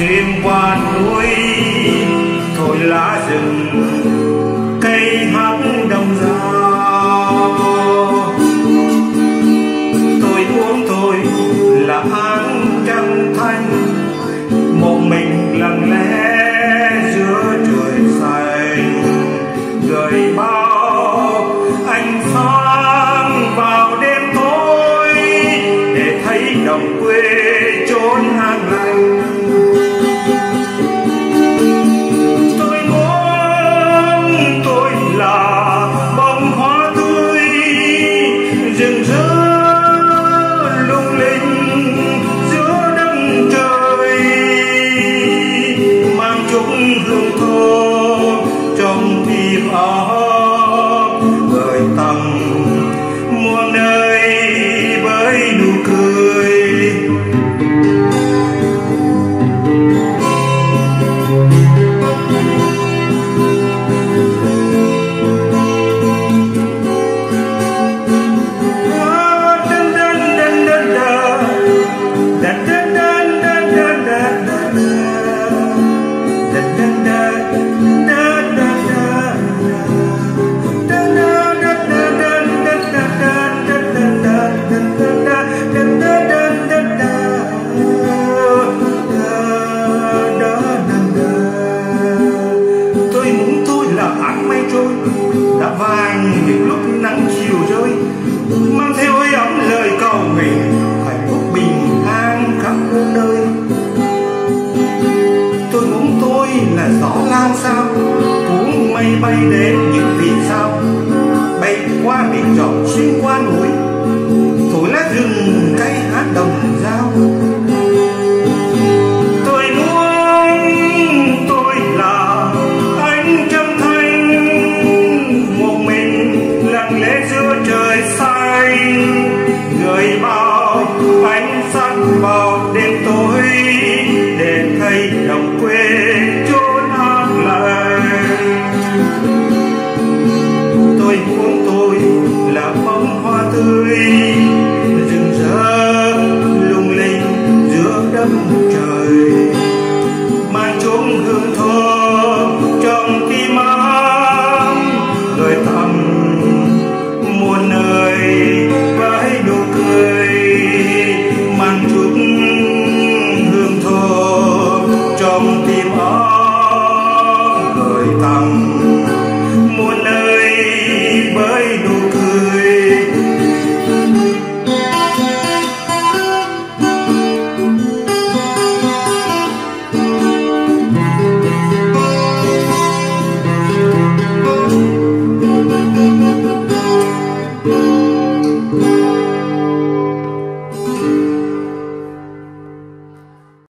chim qua núi Somebody